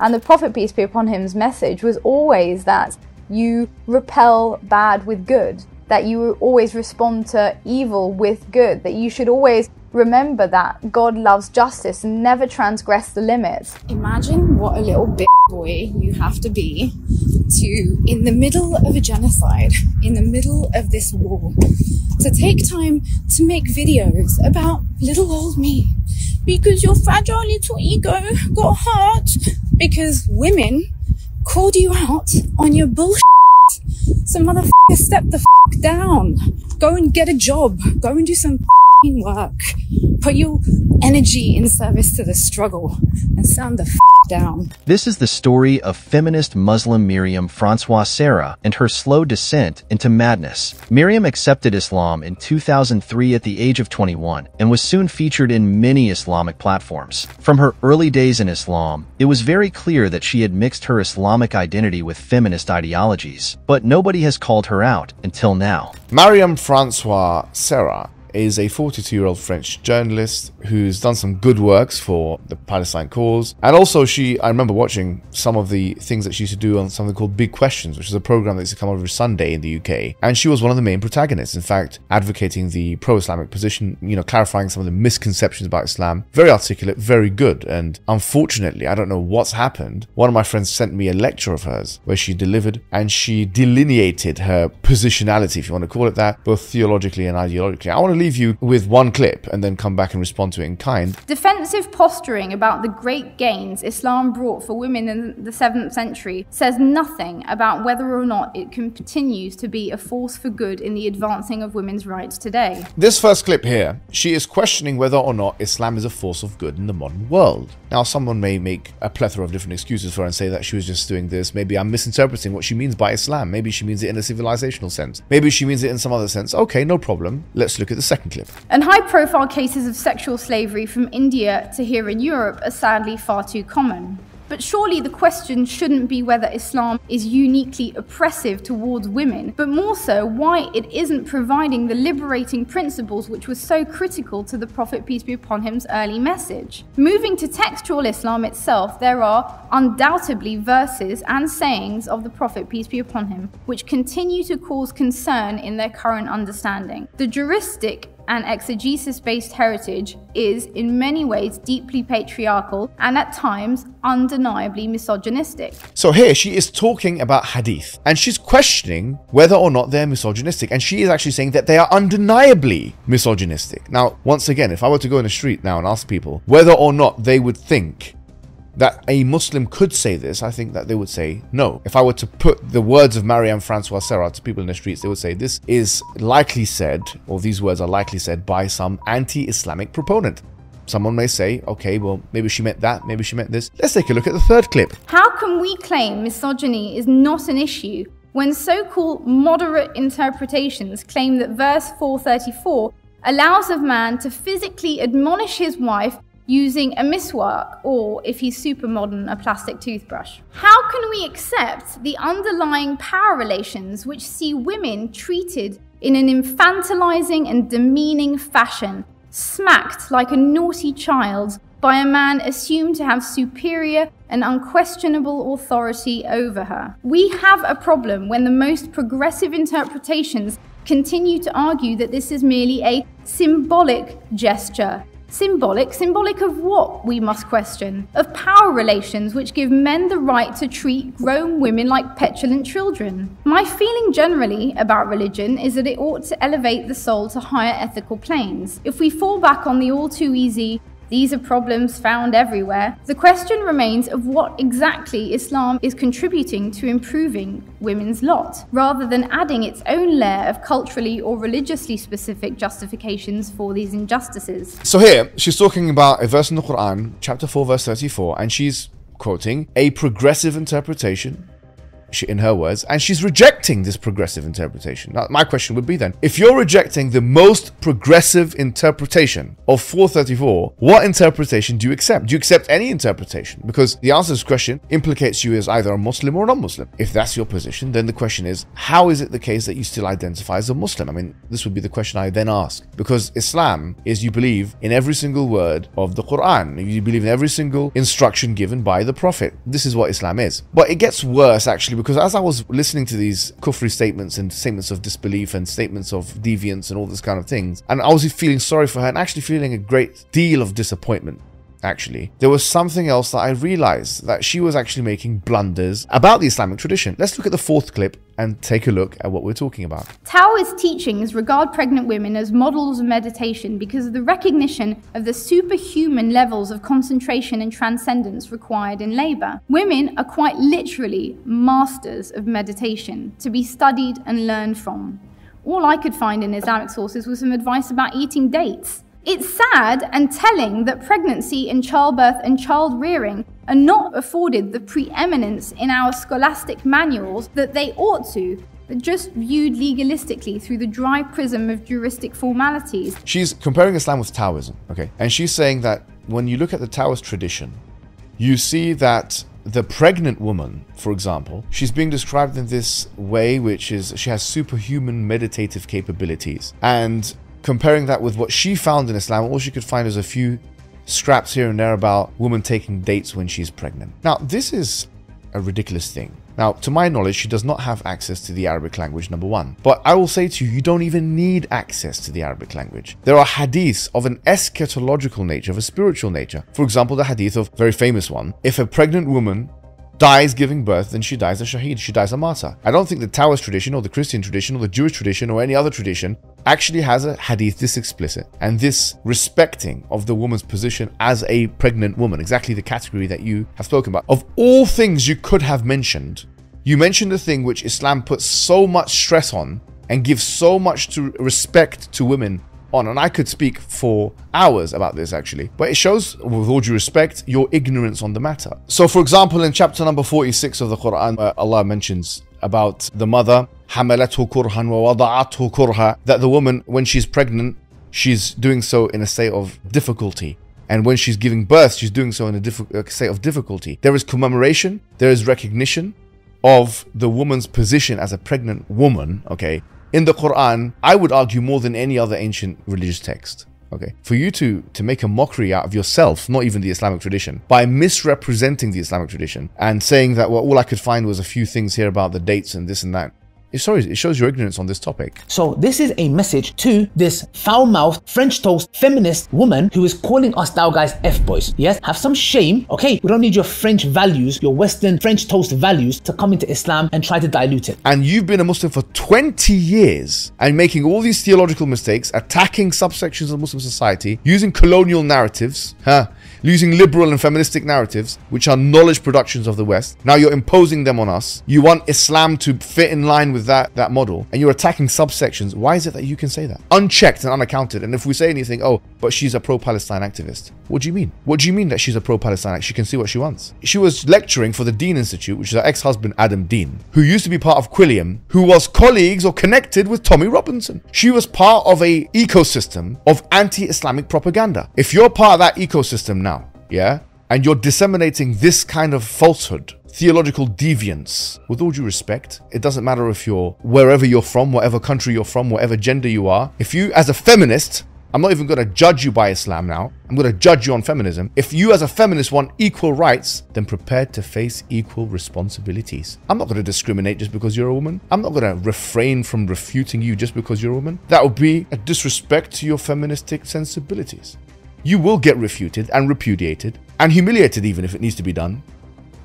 And the Prophet, peace be upon him's message was always that you repel bad with good, that you always respond to evil with good, that you should always remember that God loves justice and never transgress the limits. Imagine what a little bit boy you have to be to, in the middle of a genocide, in the middle of this war, to take time to make videos about little old me because your fragile little ego got hurt because women called you out on your bullshit. So motherfucker, step the fuck down. Go and get a job. Go and do some work. Put your energy in service to the struggle and sound the f down. This is the story of feminist Muslim Myriam Francois Cerrah and her slow descent into madness. Myriam accepted Islam in 2003 at the age of 21 and was soon featured in many Islamic platforms. From her early days in Islam, it was very clear that she had mixed her Islamic identity with feminist ideologies, but nobody has called her out until now. Mariam Francois Cerrah is a 42 year old French journalist who's done some good works for the Palestine cause. And also, she, I remember watching some of the things that she used to do on something called Big Questions, which is a program that used to come every Sunday in the UK. And she was one of the main protagonists, in fact, advocating the pro Islamic position, you know, clarifying some of the misconceptions about Islam. Very articulate, very good. And unfortunately, I don't know what's happened. One of my friends sent me a lecture of hers where she delivered and she delineated her positionality, if you want to call it that, both theologically and ideologically. I want to leave you with one clip and then come back and respond to it in kind. Defensive posturing about the great gains Islam brought for women in the 7th century says nothing about whether or not it continues to be a force for good in the advancing of women's rights today. This first clip here, she is questioning whether or not Islam is a force of good in the modern world. Now, someone may make a plethora of different excuses for her and say that she was just doing this. Maybe I'm misinterpreting what she means by Islam. Maybe she means it in a civilizational sense. Maybe she means it in some other sense. Okay, no problem. Let's look at the second clip. And high profile cases of sexual slavery from India to here in Europe are sadly far too common. But surely the question shouldn't be whether Islam is uniquely oppressive towards women, but more so why it isn't providing the liberating principles which were so critical to the Prophet, peace be upon him's early message. Moving to textual Islam itself, there are undoubtedly verses and sayings of the Prophet, peace be upon him, which continue to cause concern in their current understanding. The juristic and exegesis based heritage is, in many ways, deeply patriarchal and at times undeniably misogynistic. So here she is talking about hadith and she's questioning whether or not they're misogynistic. And she is actually saying that they are undeniably misogynistic. Now, once again, if I were to go in the street now and ask people whether or not they would think that a Muslim could say this, I think that they would say no. If I were to put the words of Mariam Francois Cerrah to people in the streets, they would say this is likely said, or these words are likely said by some anti Islamic proponent. Someone may say, okay, well, maybe she meant that, maybe she meant this. Let's take a look at the third clip. How can we claim misogyny is not an issue when so called moderate interpretations claim that verse 434 allows a man to physically admonish his wife using a miswak or, if he's super modern, a plastic toothbrush. How can we accept the underlying power relations which see women treated in an infantilizing and demeaning fashion, smacked like a naughty child by a man assumed to have superior and unquestionable authority over her? We have a problem when the most progressive interpretations continue to argue that this is merely a symbolic gesture Symbolic? Symbolic of what, we must question? Of power relations which give men the right to treat grown women like petulant children. My feeling generally about religion is that it ought to elevate the soul to higher ethical planes. If we fall back on the all too easy, these are problems found everywhere. The question remains of what exactly Islam is contributing to improving women's lot, rather than adding its own layer of culturally or religiously specific justifications for these injustices. So here, she's talking about a verse in the Quran, chapter 4, verse 34, and she's quoting a progressive interpretation in her words, and she's rejecting this progressive interpretation. Now, my question would be then, if you're rejecting the most progressive interpretation of 434, what interpretation do you accept? Do you accept any interpretation? Because the answer to this question implicates you as either a Muslim or a non-Muslim. If that's your position, then the question is, how is it the case that you still identify as a Muslim? I mean, this would be the question I then ask. Because Islam is you believe in every single word of the Quran. You believe in every single instruction given by the Prophet. This is what Islam is. But it gets worse actually because as I was listening to these kufri statements and statements of disbelief and statements of deviance and all this kind of things, and I was feeling sorry for her and actually feeling a great deal of disappointment actually, there was something else that I realized that she was actually making blunders about the Islamic tradition. Let's look at the fourth clip and take a look at what we're talking about. Taoist teachings regard pregnant women as models of meditation because of the recognition of the superhuman levels of concentration and transcendence required in labor. Women are quite literally masters of meditation to be studied and learned from. All I could find in Islamic sources was some advice about eating dates. It's sad and telling that pregnancy and childbirth and child rearing are not afforded the preeminence in our scholastic manuals that they ought to, but just viewed legalistically through the dry prism of juristic formalities. She's comparing Islam with Taoism, okay? And she's saying that when you look at the Taoist tradition, you see that the pregnant woman, for example, she's being described in this way, which is she has superhuman meditative capabilities. And comparing that with what she found in Islam, all she could find was a few scraps here and there about women taking dates when she's pregnant. Now, this is a ridiculous thing. Now, to my knowledge, she does not have access to the Arabic language, number one. But I will say to you, you don't even need access to the Arabic language. There are hadiths of an eschatological nature, of a spiritual nature. For example, the hadith of very famous one. If a pregnant woman dies giving birth, then she dies a shaheed, she dies a martyr. I don't think the Taoist tradition or the Christian tradition or the Jewish tradition or any other tradition actually has a hadith this explicit and this respecting of the woman's position as a pregnant woman, exactly the category that you have spoken about. Of all things you could have mentioned, you mentioned the thing which Islam puts so much stress on and gives so much to respect to women on, and I could speak for hours about this actually, but it shows, with all due respect, your ignorance on the matter. So, for example, in chapter number 46 of the Quran, Allah mentions about the mother, حملته كرها ووضعته كرها, that the woman, when she's pregnant, she's doing so in a state of difficulty. And when she's giving birth, she's doing so in a, a state of difficulty. There is commemoration, there is recognition of the woman's position as a pregnant woman, okay, in the Quran, I would argue more than any other ancient religious text. Okay, for you to to make a mockery out of yourself, not even the Islamic tradition, by misrepresenting the Islamic tradition and saying that well, all I could find was a few things here about the dates and this and that. Sorry, it shows your ignorance on this topic. So this is a message to this foul-mouthed, French toast, feminist woman who is calling us thou guys F-boys. Yes, have some shame, okay? We don't need your French values, your Western French toast values to come into Islam and try to dilute it. And you've been a Muslim for 20 years and making all these theological mistakes, attacking subsections of Muslim society, using colonial narratives, huh? Using liberal and feministic narratives, which are knowledge productions of the West. Now you're imposing them on us. You want Islam to fit in line with that, that model, and you're attacking subsections. Why is it that you can say that? Unchecked and unaccounted. And if we say anything, oh, but she's a pro Palestine activist. What do you mean? What do you mean that she's a pro Palestine activist? She can see what she wants. She was lecturing for the Deen Institute, which is her ex husband, Adam Deen, who used to be part of Quilliam, who was colleagues or connected with Tommy Robinson. She was part of a ecosystem of anti Islamic propaganda. If you're part of that ecosystem now, yeah, and you're disseminating this kind of falsehood, theological deviance, with all due respect, it doesn't matter if you're wherever you're from, whatever country you're from, whatever gender you are. If you, as a feminist, I'm not even going to judge you by Islam now. I'm going to judge you on feminism. If you, as a feminist, want equal rights, then prepare to face equal responsibilities. I'm not going to discriminate just because you're a woman. I'm not going to refrain from refuting you just because you're a woman. That would be a disrespect to your feministic sensibilities you will get refuted and repudiated and humiliated even if it needs to be done.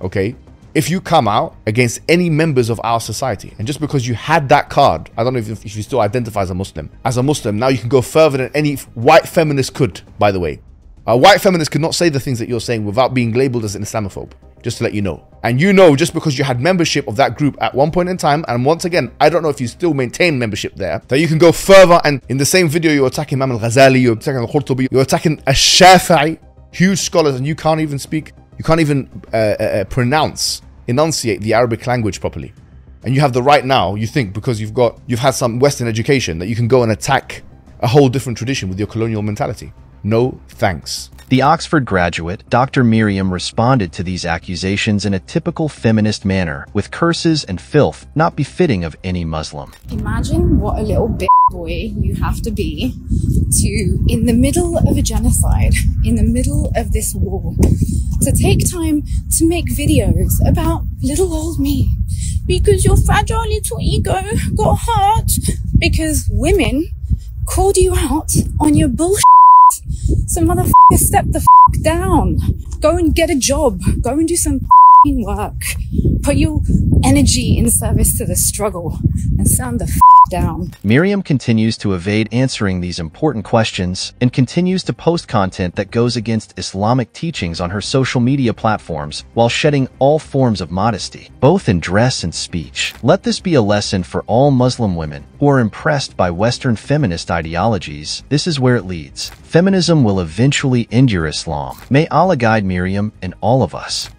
Okay? If you come out against any members of our society, and just because you had that card, I don't know if, you still identify as a Muslim, as a Muslim, now you can go further than any white feminist could, by the way. A white feminist could not say the things that you're saying without being labeled as an Islamophobe just to let you know. And you know, just because you had membership of that group at one point in time, and once again, I don't know if you still maintain membership there, that you can go further and in the same video, you're attacking Imam al-Ghazali, you're attacking al-Qurtubi, you're attacking al-Shafi'i, huge scholars, and you can't even speak, you can't even uh, uh, uh pronounce enunciate the Arabic language properly. And you have the right now, you think, because you've got you've had some Western education that you can go and attack a whole different tradition with your colonial mentality. No thanks. The Oxford graduate, Dr. Myriam, responded to these accusations in a typical feminist manner, with curses and filth not befitting of any Muslim. Imagine what a little bit boy you have to be to, in the middle of a genocide, in the middle of this war, to take time to make videos about little old me. Because your fragile little ego got hurt because women called you out on your bullshit so motherfucker, step the f- down. Go and get a job. Go and do some work. Put your energy in service to the struggle and sound the f- down. Myriam continues to evade answering these important questions and continues to post content that goes against Islamic teachings on her social media platforms while shedding all forms of modesty, both in dress and speech. Let this be a lesson for all Muslim women who are impressed by Western feminist ideologies. This is where it leads. Feminism will eventually injure Islam. May Allah guide Myriam and all of us.